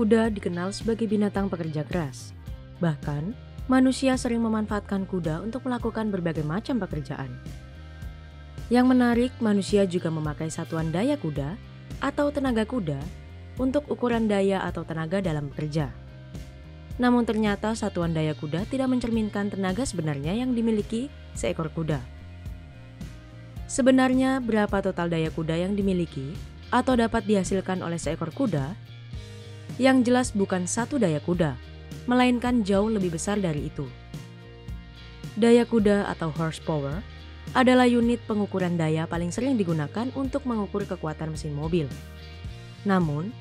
Kuda dikenal sebagai binatang pekerja keras. Bahkan, manusia sering memanfaatkan kuda untuk melakukan berbagai macam pekerjaan. Yang menarik, manusia juga memakai satuan daya kuda atau tenaga kuda untuk ukuran daya atau tenaga dalam bekerja. Namun ternyata satuan daya kuda tidak mencerminkan tenaga sebenarnya yang dimiliki seekor kuda. Sebenarnya berapa total daya kuda yang dimiliki atau dapat dihasilkan oleh seekor kuda? Yang jelas bukan satu daya kuda, melainkan jauh lebih besar dari itu. Daya kuda atau horsepower adalah unit pengukuran daya paling sering digunakan untuk mengukur kekuatan mesin mobil. Namun,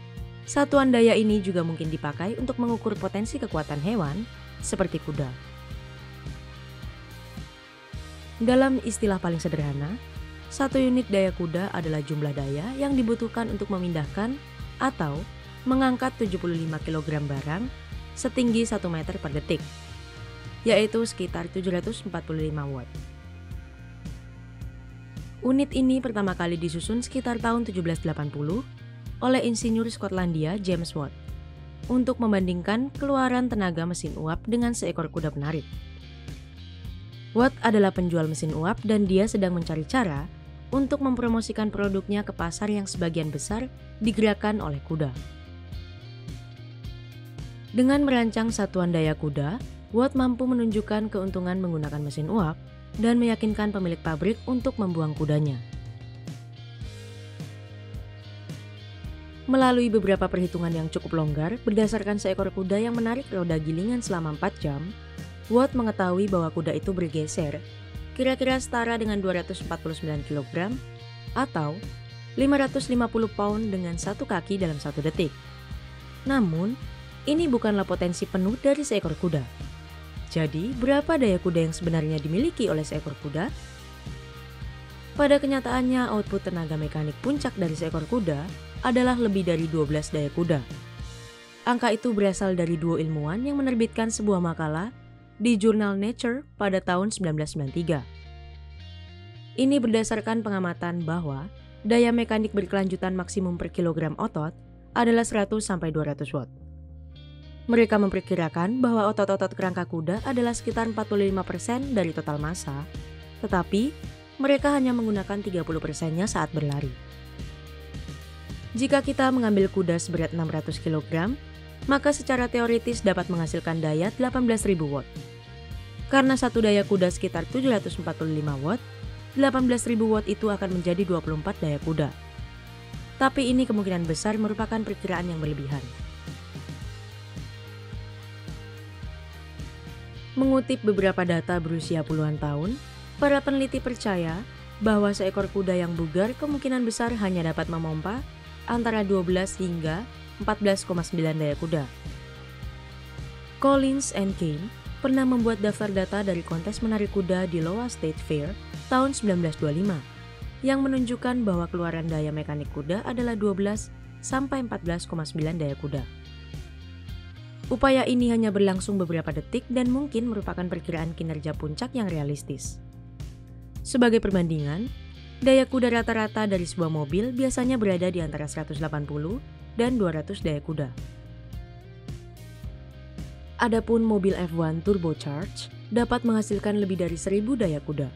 satuan daya ini juga mungkin dipakai untuk mengukur potensi kekuatan hewan seperti kuda. Dalam istilah paling sederhana, satu unit daya kuda adalah jumlah daya yang dibutuhkan untuk memindahkan atau mengangkat 75 kg barang setinggi 1 meter per detik, yaitu sekitar 745 watt. Unit ini pertama kali disusun sekitar tahun 1780 oleh insinyur Skotlandia James Watt untuk membandingkan keluaran tenaga mesin uap dengan seekor kuda penarik. Watt adalah penjual mesin uap dan dia sedang mencari cara untuk mempromosikan produknya ke pasar yang sebagian besar digerakkan oleh kuda. Dengan merancang satuan daya kuda, Watt mampu menunjukkan keuntungan menggunakan mesin uap dan meyakinkan pemilik pabrik untuk membuang kudanya. Melalui beberapa perhitungan yang cukup longgar berdasarkan seekor kuda yang menarik roda gilingan selama 4 jam, Watt mengetahui bahwa kuda itu bergeser kira-kira setara dengan 249 kg atau 550 pound dengan satu kaki dalam satu detik. Namun, ini bukanlah potensi penuh dari seekor kuda. Jadi, berapa daya kuda yang sebenarnya dimiliki oleh seekor kuda? Pada kenyataannya, output tenaga mekanik puncak dari seekor kuda adalah lebih dari 12 daya kuda. Angka itu berasal dari dua ilmuwan yang menerbitkan sebuah makalah di jurnal Nature pada tahun 1993. Ini berdasarkan pengamatan bahwa daya mekanik berkelanjutan maksimum per kilogram otot adalah 100 200 watt. Mereka memperkirakan bahwa otot-otot kerangka kuda adalah sekitar 45% dari total massa, tetapi mereka hanya menggunakan 30%-nya saat berlari. Jika kita mengambil kuda seberat 600 kg, maka secara teoritis dapat menghasilkan daya 18.000 watt. Karena satu daya kuda sekitar 745 watt, 18.000 watt itu akan menjadi 24 daya kuda. Tapi ini kemungkinan besar merupakan perkiraan yang berlebihan. Mengutip beberapa data berusia puluhan tahun, para peneliti percaya bahwa seekor kuda yang bugar kemungkinan besar hanya dapat memompa antara 12 hingga 14,9 daya kuda. Collins and Kane pernah membuat daftar data dari kontes menarik kuda di Iowa State Fair tahun 1925 yang menunjukkan bahwa keluaran daya mekanik kuda adalah 12 sampai 14,9 daya kuda. Upaya ini hanya berlangsung beberapa detik dan mungkin merupakan perkiraan kinerja puncak yang realistis. Sebagai perbandingan, daya kuda rata-rata dari sebuah mobil biasanya berada di antara 180 dan 200 daya kuda. Adapun mobil F1 turbocharged dapat menghasilkan lebih dari 1000 daya kuda.